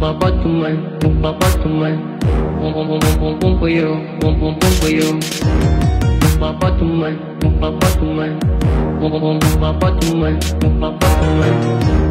tumal, magpapatumal Pum pum Bum bum pum puyo, bum bum pum puyo Magpapatumal, magpapatumal Pum bum to magpapatumal, magpapatumal Pum to magpapatumal